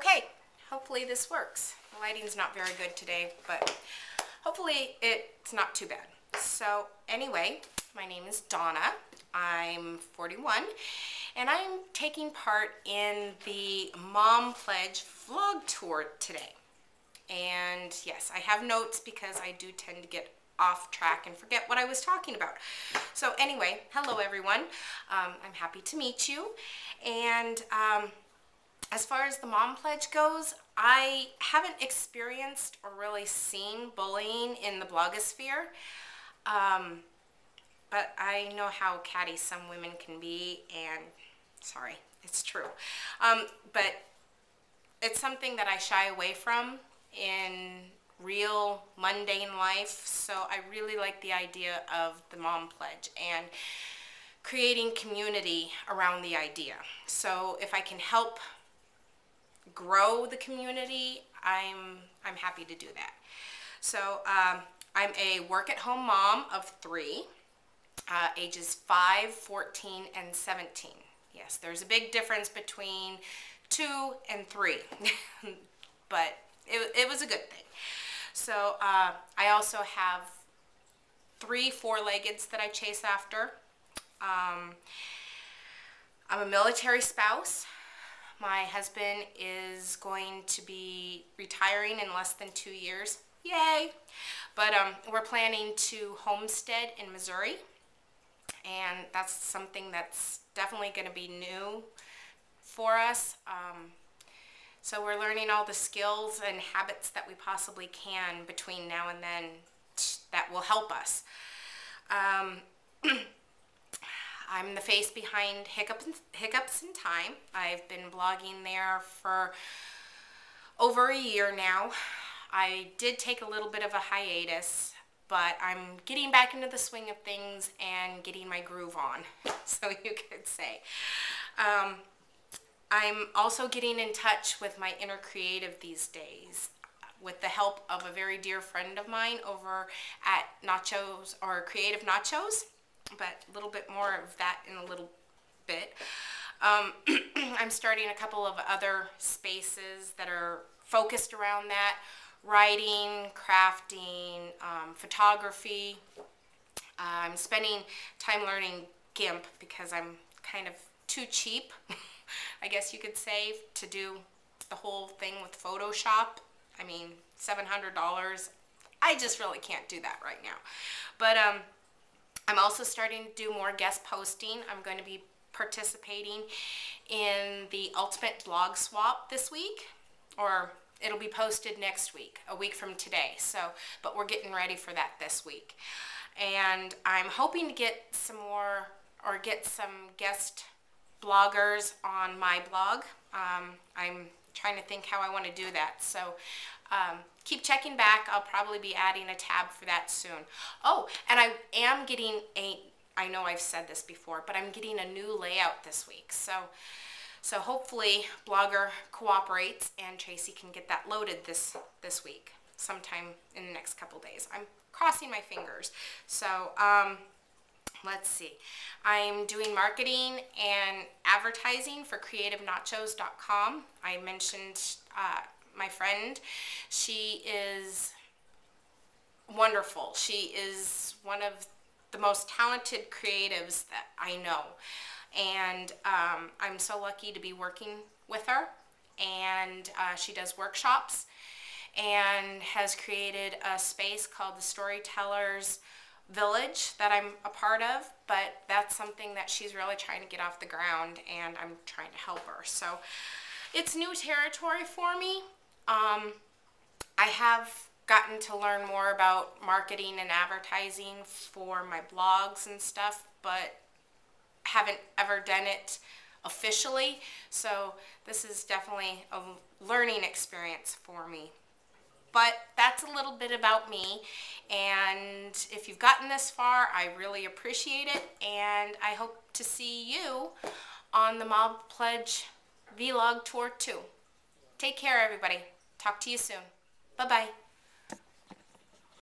Okay, hopefully this works. The lighting's not very good today, but hopefully it's not too bad. So anyway, my name is Donna. I'm 41 and I'm taking part in the Mom Pledge vlog tour today. And yes, I have notes because I do tend to get off track and forget what I was talking about. So anyway, hello everyone. Um, I'm happy to meet you. And um, as far as the Mom Pledge goes, I haven't experienced or really seen bullying in the blogosphere. Um, but I know how catty some women can be, and sorry, it's true. Um, but it's something that I shy away from in real mundane life, so I really like the idea of the Mom Pledge and creating community around the idea. So if I can help grow the community, I'm, I'm happy to do that. So um, I'm a work-at-home mom of three, uh, ages 5, 14, and 17. Yes, there's a big difference between 2 and 3, but it, it was a good thing. So uh, I also have three four-leggeds that I chase after. Um, I'm a military spouse. My husband is going to be retiring in less than two years. Yay! But um, we're planning to homestead in Missouri. And that's something that's definitely going to be new for us. Um, so we're learning all the skills and habits that we possibly can between now and then that will help us. Um, I'm the face behind Hiccups, Hiccups in Time. I've been blogging there for over a year now. I did take a little bit of a hiatus, but I'm getting back into the swing of things and getting my groove on, so you could say. Um, I'm also getting in touch with my inner creative these days with the help of a very dear friend of mine over at Nachos or Creative Nachos, but a little bit more of that in a little bit. Um, I'm starting a couple of other spaces that are focused around that, writing, crafting, um, photography. I'm spending time learning GIMP because I'm kind of too cheap I guess you could say, to do the whole thing with Photoshop. I mean, $700. I just really can't do that right now. But um, I'm also starting to do more guest posting. I'm going to be participating in the Ultimate Blog Swap this week, or it'll be posted next week, a week from today. So, but we're getting ready for that this week. And I'm hoping to get some more, or get some guest bloggers on my blog. Um, I'm trying to think how I want to do that. So um, keep checking back. I'll probably be adding a tab for that soon. Oh, and I am getting a, I know I've said this before, but I'm getting a new layout this week. So, so hopefully Blogger cooperates and Tracy can get that loaded this, this week, sometime in the next couple days. I'm crossing my fingers. So, um, let's see. I'm doing marketing and advertising for creativenachos.com. I mentioned uh, my friend. She is wonderful. She is one of the most talented creatives that I know. And um, I'm so lucky to be working with her. And uh, she does workshops and has created a space called the Storytellers village that I'm a part of, but that's something that she's really trying to get off the ground and I'm trying to help her. So it's new territory for me. Um, I have gotten to learn more about marketing and advertising for my blogs and stuff, but haven't ever done it officially. So this is definitely a learning experience for me. But that's a little bit about me. And if you've gotten this far, I really appreciate it. And I hope to see you on the Mom Pledge Vlog Tour too. Take care, everybody. Talk to you soon. Bye-bye.